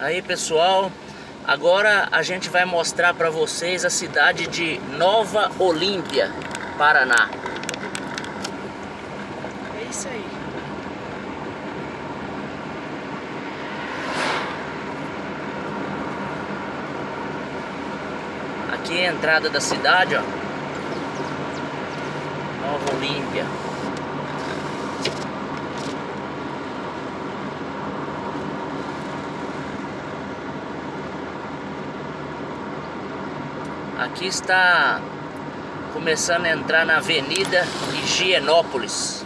Aí pessoal, agora a gente vai mostrar para vocês a cidade de Nova Olímpia, Paraná. É isso aí. Aqui é a entrada da cidade, ó. Nova Olímpia. Aqui está começando a entrar na Avenida Higienópolis.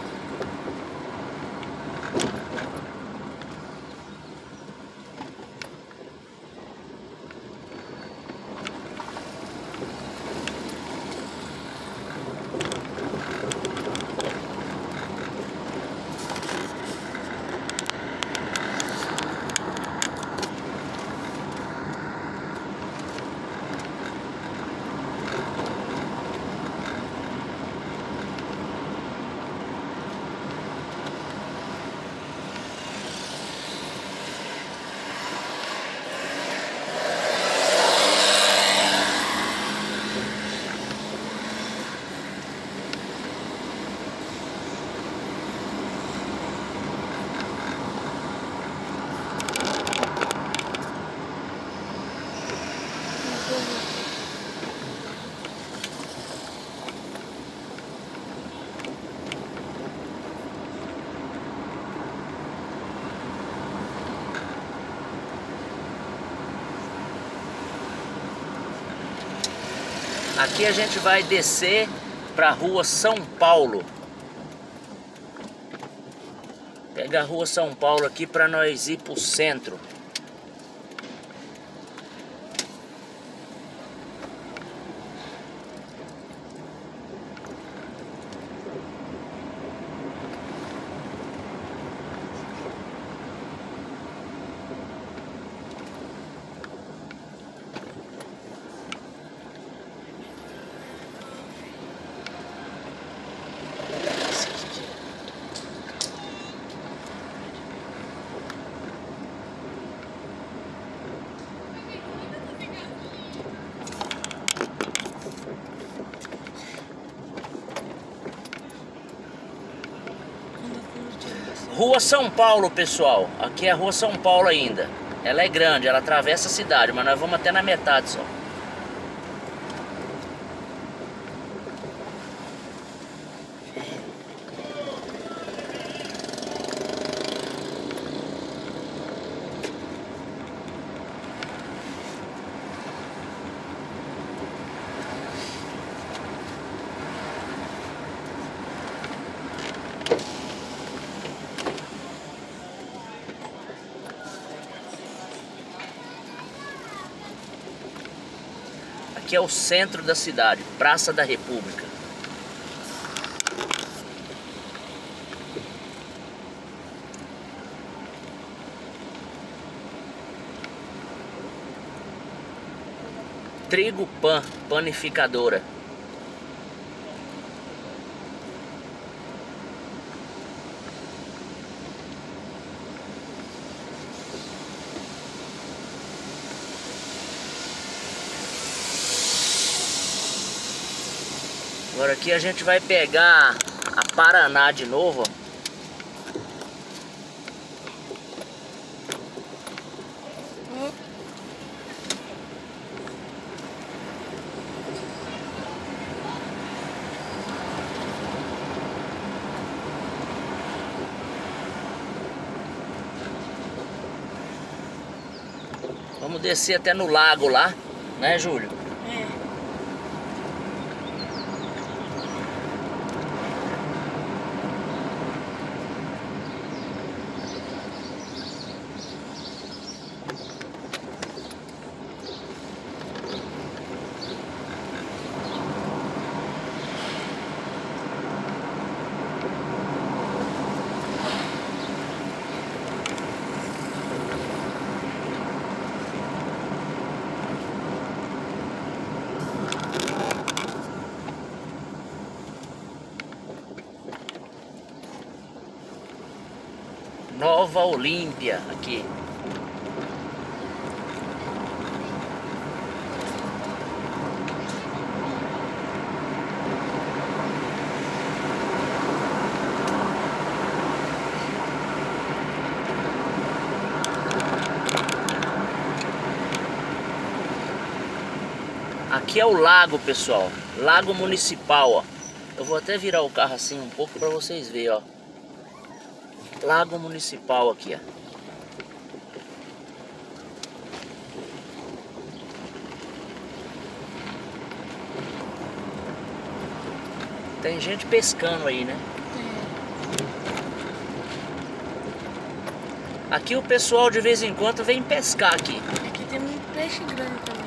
Aqui a gente vai descer para a rua São Paulo. Pega a rua São Paulo aqui para nós ir para o centro. Rua São Paulo, pessoal. Aqui é a Rua São Paulo ainda. Ela é grande, ela atravessa a cidade, mas nós vamos até na metade só. Aqui é o centro da cidade, Praça da República. Trigo Pan, panificadora. Agora aqui a gente vai pegar a Paraná de novo, ó. Vamos descer até no lago lá, né, Júlio? Nova Olímpia aqui. Aqui é o lago, pessoal. Lago municipal, ó. Eu vou até virar o carro assim um pouco para vocês verem, ó. Lago municipal aqui, ó. Tem gente pescando aí, né? Aqui o pessoal de vez em quando vem pescar aqui. Aqui tem muito peixe grande também.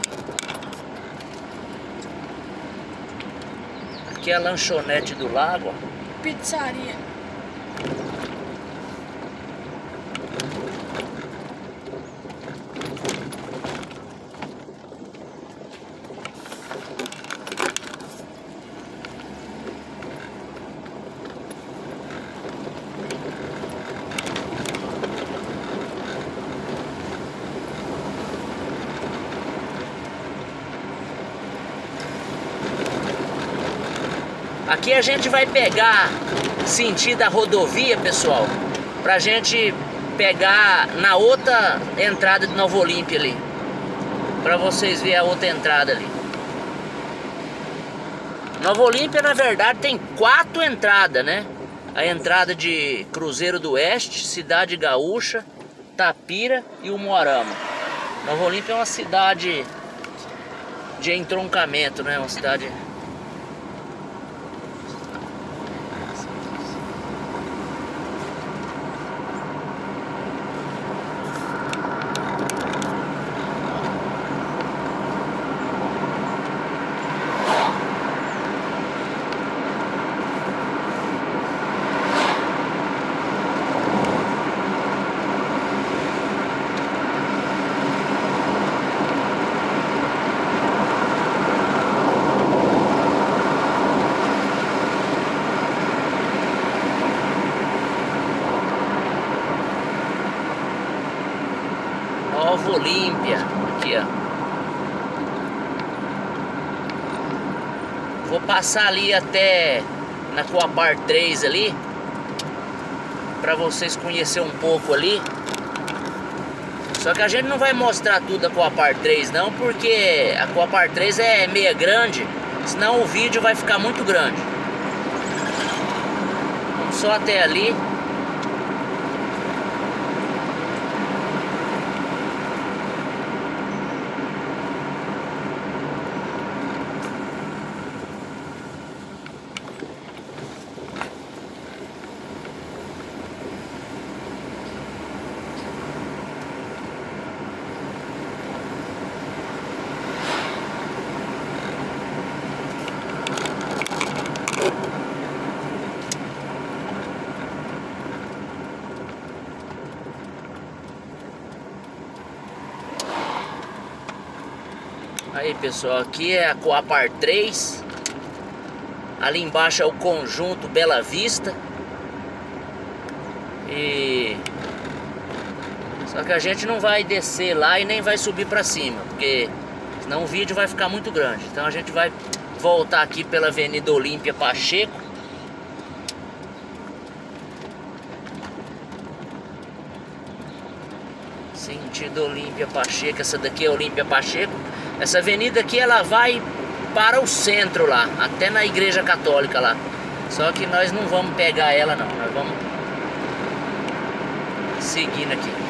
Aqui é a lanchonete do lago, ó. Pizzaria. Aqui a gente vai pegar sentido a rodovia, pessoal, pra gente pegar na outra entrada de Nova Olímpia ali. Pra vocês verem a outra entrada ali. Nova Olímpia, na verdade, tem quatro entradas, né? A entrada de Cruzeiro do Oeste, Cidade Gaúcha, Tapira e o Moarama. Nova Olímpia é uma cidade de entroncamento, né? Uma cidade Nova Olímpia. Aqui, ó. Vou passar ali até na Coapar 3 ali. Pra vocês conhecerem um pouco ali. Só que a gente não vai mostrar tudo da Coapar 3 não, porque a Coapar 3 é meia grande. Senão o vídeo vai ficar muito grande. Vamos só até ali. Aí pessoal, aqui é a Coapar 3 Ali embaixo é o conjunto Bela Vista. E Só que a gente não vai descer lá e nem vai subir pra cima Porque senão o vídeo vai ficar muito grande. Então a gente vai voltar aqui pela Avenida Olímpia Pacheco. Sentido Olímpia Pacheco Essa daqui é Olímpia Pacheco essa avenida aqui ela vai para o centro lá, até na igreja católica lá. Só que nós não vamos pegar ela não, nós vamos seguindo aqui.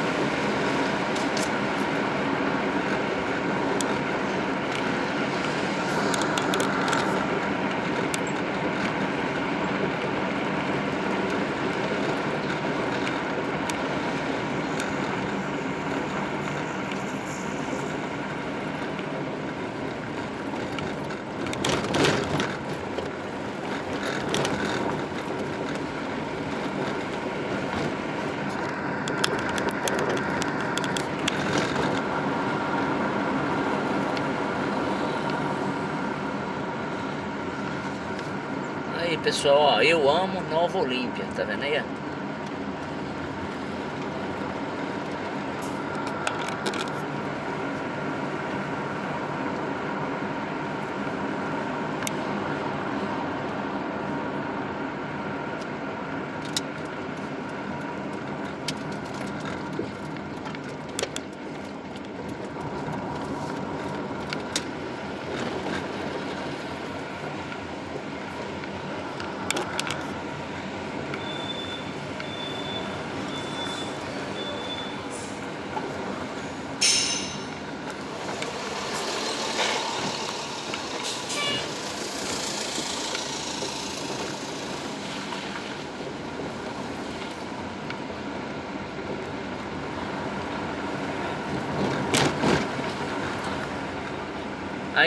Aí pessoal, ó, eu amo Nova Olímpia, tá vendo aí?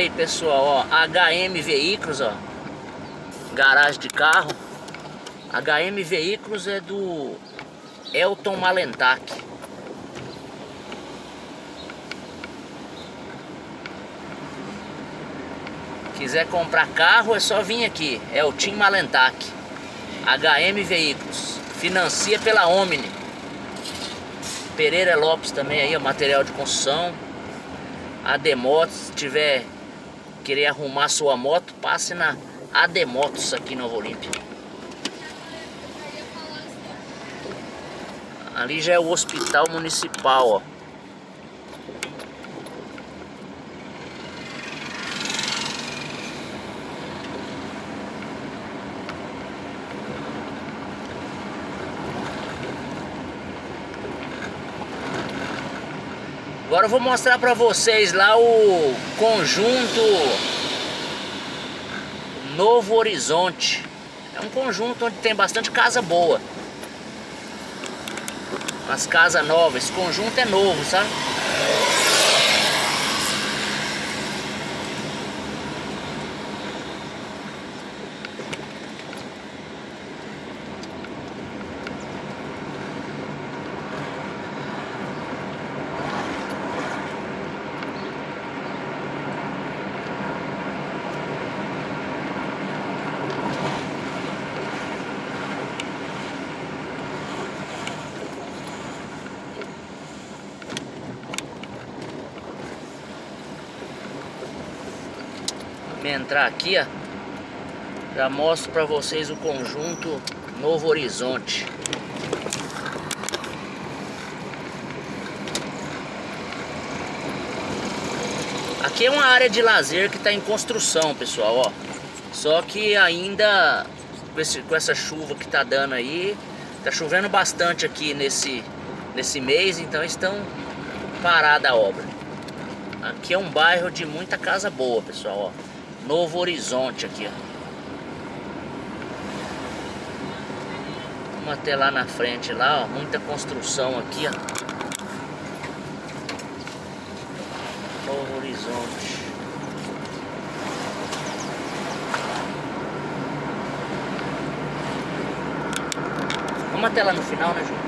Aí pessoal, ó, HM Veículos, ó. Garagem de carro. HM Veículos é do Elton Malentac. Quiser comprar carro é só vir aqui. É o Tim Malentac. HM Veículos. Financia pela Omni. Pereira Lopes também aí, ó, material de construção. Ademotos, se tiver querer arrumar sua moto, passe na Ademotos aqui no Novo Olímpia. Ali já é o hospital municipal, ó. Agora eu vou mostrar para vocês lá o conjunto Novo Horizonte. É um conjunto onde tem bastante casa boa. As casas novas. Esse conjunto é novo, sabe? Entrar aqui, ó, já mostro para vocês o conjunto Novo Horizonte. Aqui é uma área de lazer que está em construção, pessoal, ó. Só que ainda com essa chuva que tá dando aí, tá chovendo bastante aqui nesse nesse mês, então estão parada a obra. Aqui é um bairro de muita casa boa, pessoal, ó. Novo Horizonte aqui, ó. Vamos até lá na frente lá, ó. Muita construção aqui, ó. Novo Horizonte. Vamos até lá no final, né, Ju?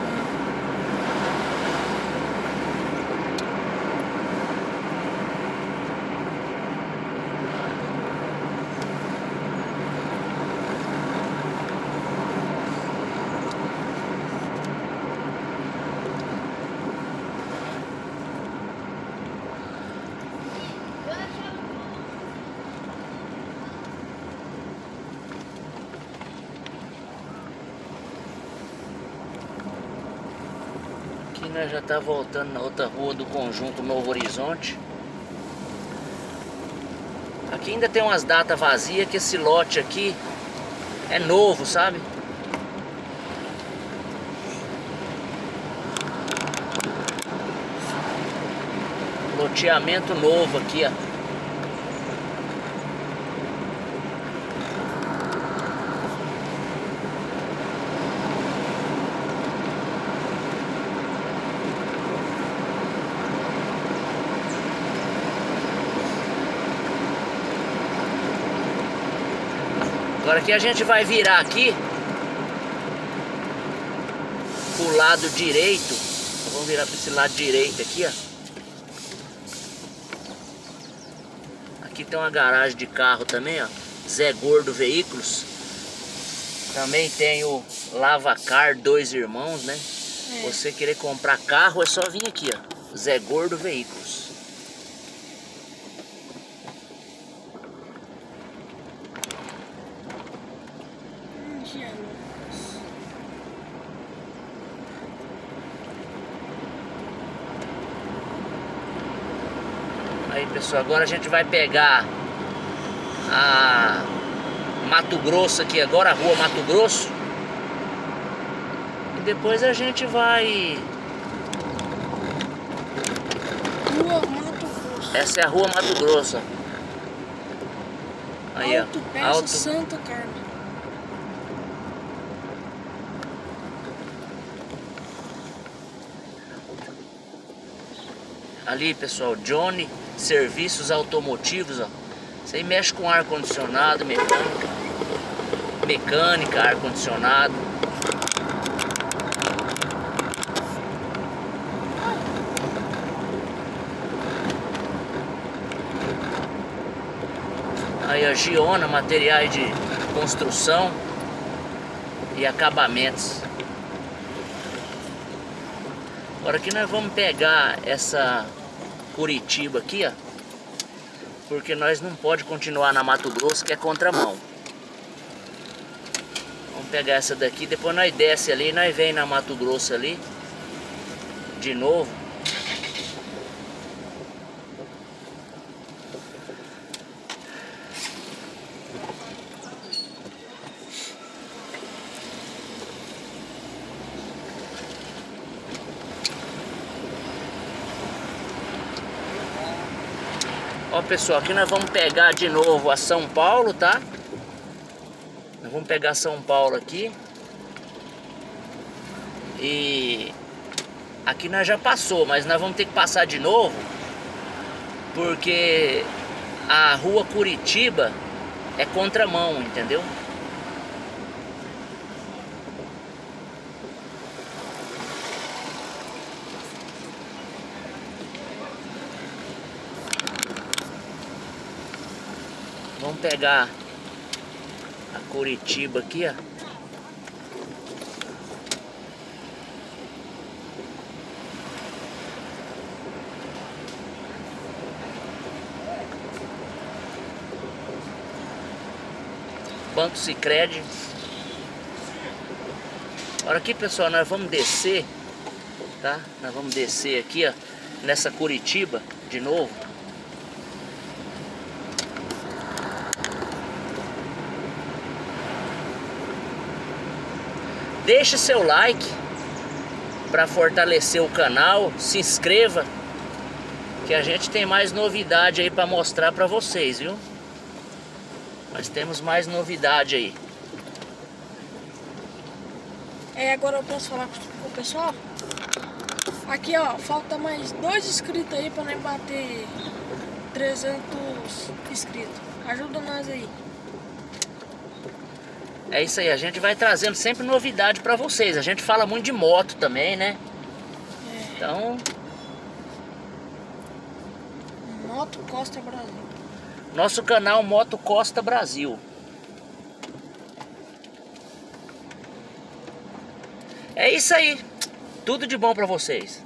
Né? Já tá voltando na outra rua do conjunto Novo Horizonte. Aqui ainda tem umas datas vazias que esse lote aqui é novo, sabe? Loteamento novo aqui, ó. Agora aqui a gente vai virar aqui pro lado direito. Vamos virar para esse lado direito aqui, ó. Aqui tem uma garagem de carro também, ó. Zé Gordo Veículos. Também tem o Lavacar Dois Irmãos, né? É. Você querer comprar carro é só vir aqui, ó. Zé Gordo Veículos. Aí pessoal, agora a gente vai pegar a Mato Grosso aqui agora, a rua Mato Grosso. E depois a gente vai... Rua Mato Grosso. Essa é a rua Mato Grosso. Aí, Alto ó. Alto Santo Carlos. Ali, pessoal, Johnny Serviços Automotivos, ó. Você mexe com ar condicionado, mecânica, mecânica, ar condicionado. Aí a Giona, materiais de construção e acabamentos. Agora aqui nós vamos pegar essa Curitiba aqui, ó. Porque nós não pode continuar na Mato Grosso, que é contramão. Vamos pegar essa daqui, depois nós desce ali, nós vem na Mato Grosso ali. De novo. Pessoal, aqui nós vamos pegar de novo a São Paulo, tá? Nós vamos pegar São Paulo aqui. E aqui nós já passou, mas nós vamos ter que passar de novo. Porque a rua Curitiba é contramão, entendeu? Vamos pegar a Curitiba aqui, ó. Banco Sicredi. Agora aqui, pessoal, nós vamos descer, tá? Nós vamos descer aqui, ó, nessa Curitiba de novo. Deixe seu like para fortalecer o canal, se inscreva que a gente tem mais novidade aí para mostrar para vocês, viu? Nós temos mais novidade aí. É, agora eu posso falar com o pessoal? Aqui, ó, falta mais dois inscritos aí para nós bater 300 inscritos. Ajuda nós aí. É isso aí, a gente vai trazendo sempre novidade para vocês. A gente fala muito de moto também, né? É. Então. Moto Costa Brasil. Nosso canal Moto Costa Brasil. É isso aí. Tudo de bom para vocês.